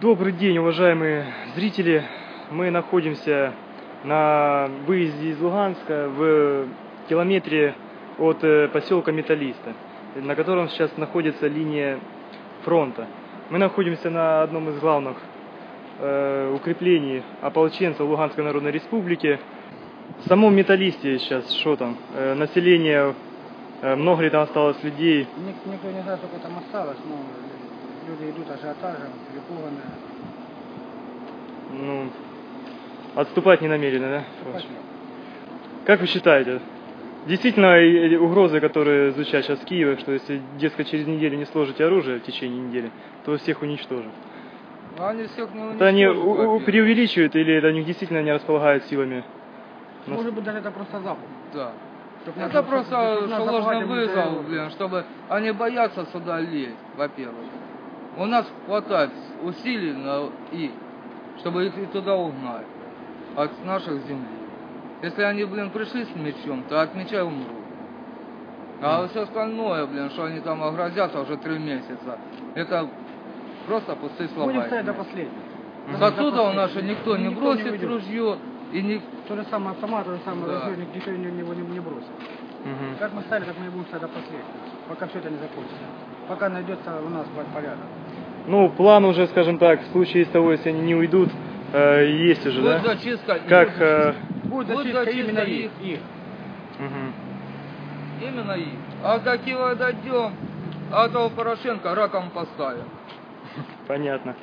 Добрый день, уважаемые зрители. Мы находимся на выезде из Луганска в километре от э, поселка Металлиста, на котором сейчас находится линия фронта. Мы находимся на одном из главных э, укреплений ополченцев Луганской Народной Республики. В самом Металлисте сейчас что там? Э, население, э, много ли там осталось людей? Ник- Никто не знает, сколько там осталось, но люди идут ажиотажем, перепуганные. Ну, отступать не намерены, да? Отступать Как вы считаете, действительно угрозы, которые звучат сейчас в Киеве, что если, дескать, через неделю не сложите оружие в течение недели, то всех уничтожим? Ну, Они всех не Это они уничтожат, у- преувеличивают или это они действительно не располагают силами? Ну, Может быть, даже это просто запух. Да. Чтоб Это просто нас ложный вызов, блин, чтобы они боятся сюда лезть, во-первых. У нас хватает усилий на их, чтобы их и туда угнать от наших земли. Если они, блин, пришли с мечом, то от меча умрут. А все остальное, блин, что они там огрозятся уже три месяца, это просто пустые слова. Будем стоять до последнего. С оттуда у нас же никто не Никто бросит уйдет. ружье и не... То же самое автомат, то же самое Да. ружье, никто не, не, не, не бросит. мгм. Как мы стали, так мы и будем стоять до последнего. Пока все это не закончится. Пока найдется у нас порядок. Ну, план уже, скажем так, в случае из того, если они не уйдут, э, есть уже, Будет да? зачистка. Как, будет э, Будет Вот зачистка зачистка именно их. их. мгм. Именно их. А до Киева дойдем, а того Порошенко раком поставим. понятно.